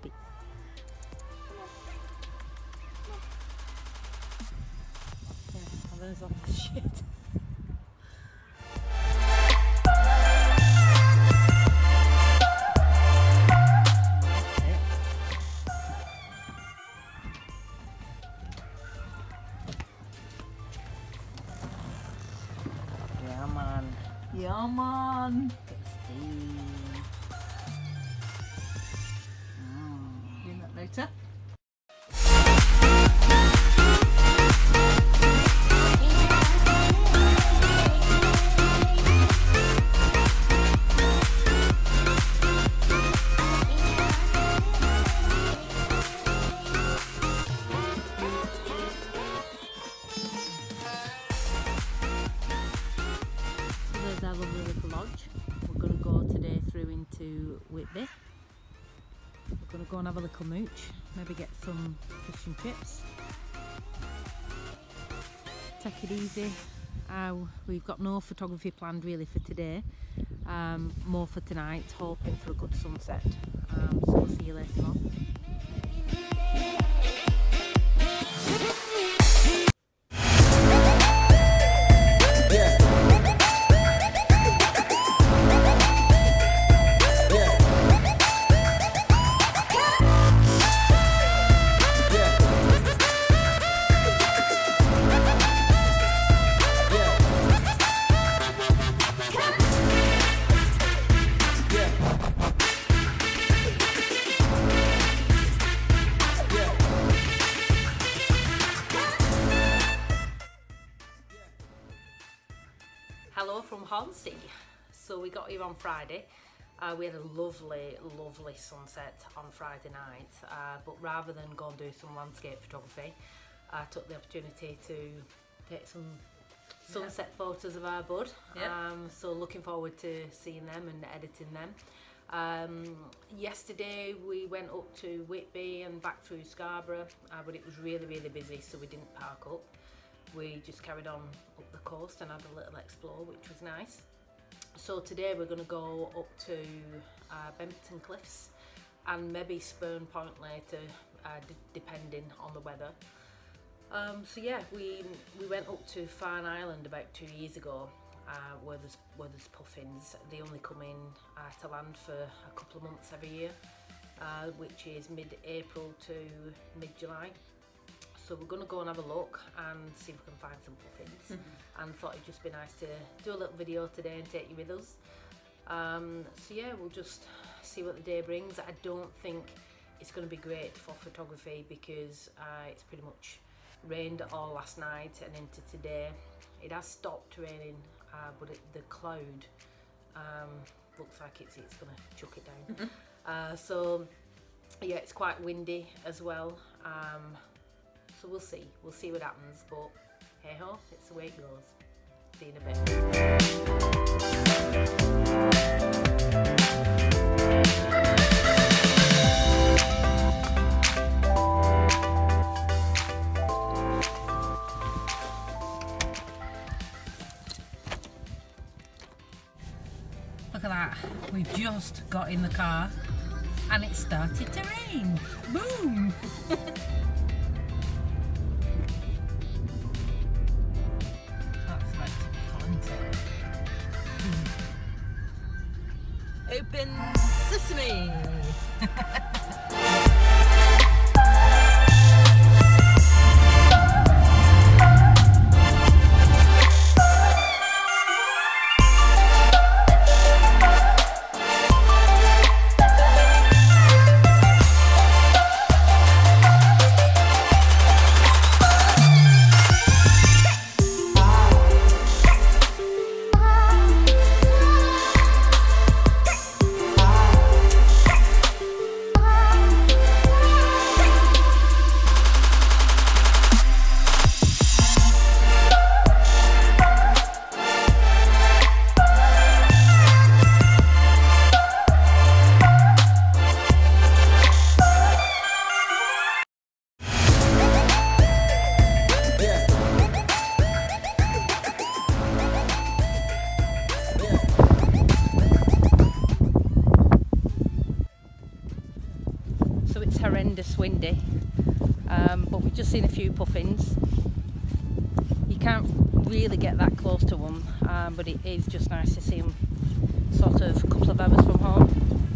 What a baby. Yeah, and there's all the shit. Into Whitby. We're going to go and have a little mooch, maybe get some fish and chips. Take it easy. Uh, we've got no photography planned really for today, um, more for tonight, hoping for a good sunset. Um, so we'll see you later on. Hello from Hornsea. So we got here on Friday. Uh, we had a lovely, lovely sunset on Friday night. Uh, but rather than go and do some landscape photography, I took the opportunity to take some sunset photos of our bud. Yeah. Um, so looking forward to seeing them and editing them. Um, yesterday we went up to Whitby and back through Scarborough, uh, but it was really, really busy, so we didn't park up we just carried on up the coast and had a little explore which was nice. So today we're going to go up to uh, Bempton Cliffs and maybe Spurn Point later uh, depending on the weather. Um, so yeah we we went up to Farne Island about two years ago uh, where there's where there's puffins. They only come in uh, to land for a couple of months every year uh, which is mid-April to mid-July so we're going to go and have a look and see if we can find some puffins. And thought it'd just be nice to do a little video today and take you with us. Um, so yeah we'll just see what the day brings. I don't think it's going to be great for photography because uh, it's pretty much rained all last night and into today. It has stopped raining uh, but it, the cloud um, looks like it's, it's going to chuck it down. Uh, so yeah it's quite windy as well. Um, so we'll see. We'll see what happens. But hey ho, it's the way it goes. See you in a bit. Look at that. We just got in the car and it started to rain. Boom! Open sesame! horrendous windy, um, but we've just seen a few puffins. You can't really get that close to them, um, but it is just nice to see them sort of a couple of hours from home.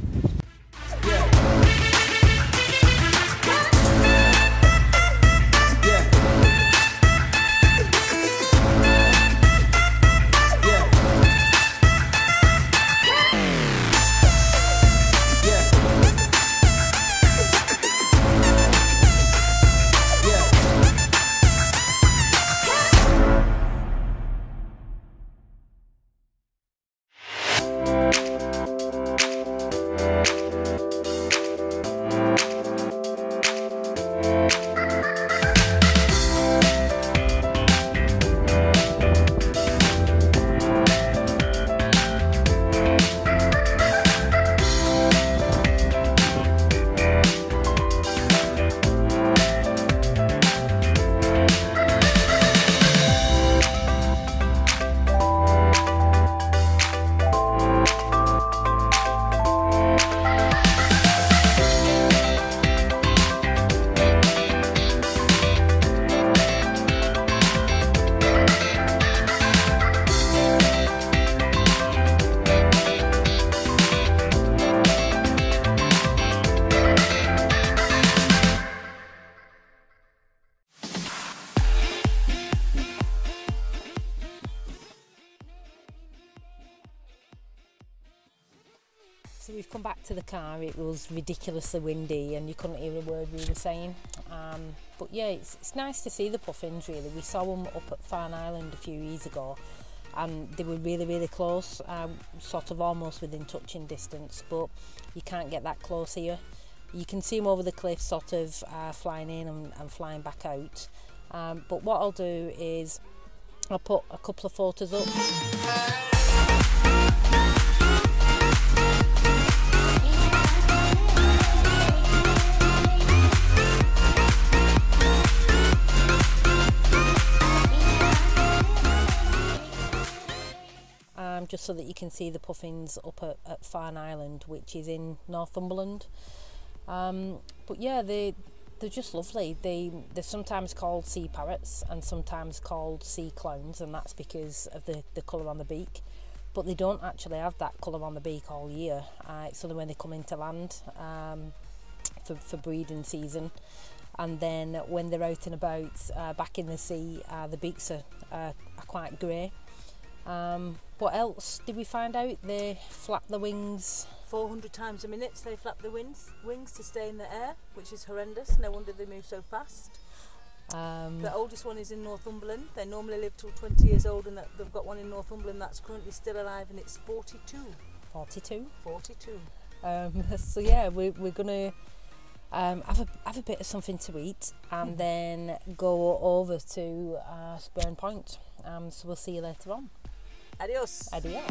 So we've come back to the car. It was ridiculously windy, and you couldn't hear a word we were saying. Um, but yeah, it's, it's nice to see the puffins. Really, we saw them up at Farn Island a few years ago, and they were really, really close, um, sort of almost within touching distance. But you can't get that close here. You can see them over the cliff, sort of uh, flying in and, and flying back out. Um, but what I'll do is I'll put a couple of photos up. Just so that you can see the puffins up at, at Farne Island, which is in Northumberland. Um, but yeah, they they're just lovely. They they're sometimes called sea parrots and sometimes called sea clowns, and that's because of the the colour on the beak. But they don't actually have that colour on the beak all year. Uh, it's only when they come into land um, for for breeding season, and then when they're out and about uh, back in the sea, uh, the beaks are, are quite grey. Um, what else did we find out? They flap the wings 400 times a minute they flap the wings, wings to stay in the air, which is horrendous. No wonder they move so fast. Um, the oldest one is in Northumberland. They normally live till 20 years old, and they've got one in Northumberland that's currently still alive, and it's 42. 42? 42. Um, so yeah, we, we're going to um, have, a, have a bit of something to eat and mm. then go over to uh, Spurn Point. Um, so we'll see you later on. Adiós. Adiós.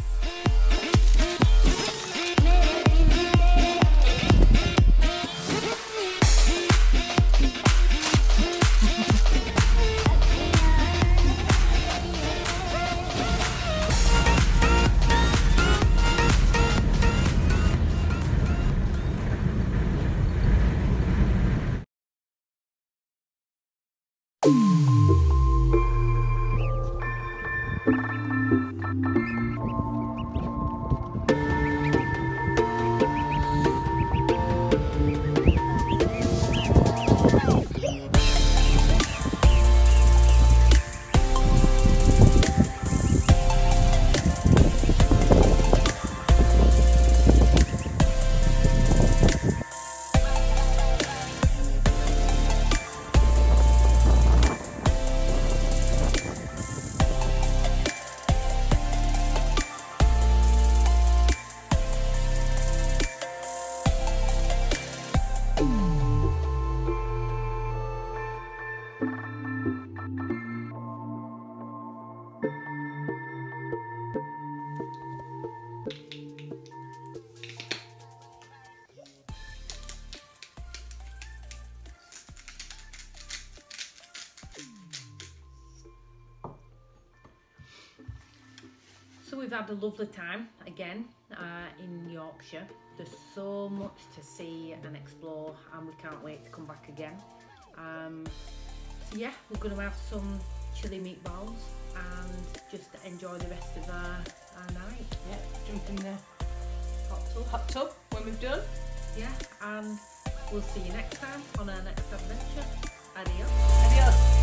We've had a lovely time again uh, in Yorkshire. There's so much to see and explore, and we can't wait to come back again. Um, so yeah, we're going to have some chili meatballs and just enjoy the rest of our, our night. Yeah, jump in the Hot tub. hot tub when we've done. Yeah, and we'll see you next time on our next adventure. Adios. Adios.